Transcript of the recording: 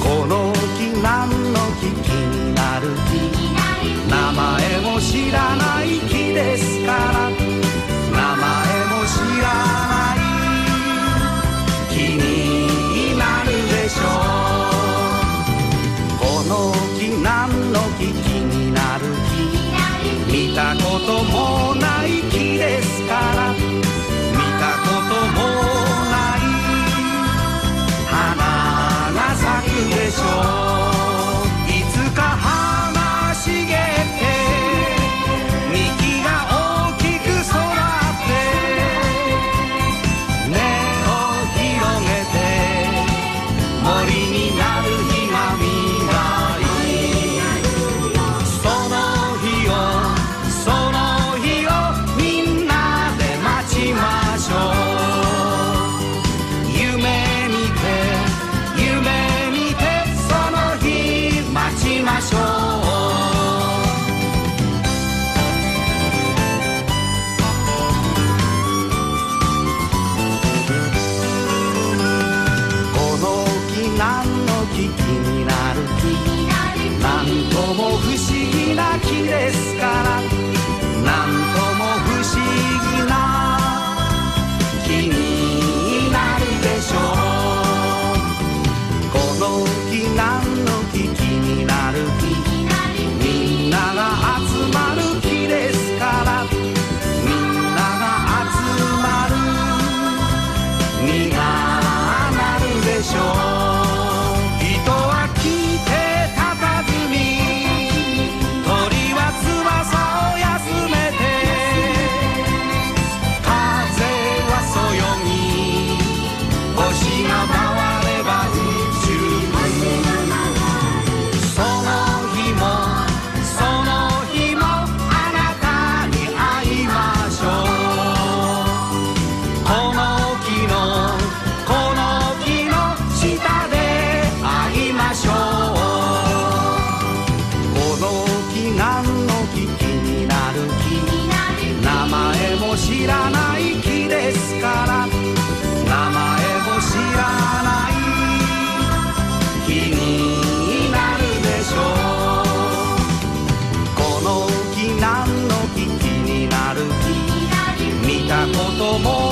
この木何の木気になる木名前も知らない木ですから。名前も知らない。木になるでしょう。この木何の木気になる木見たこともない木です。りにことも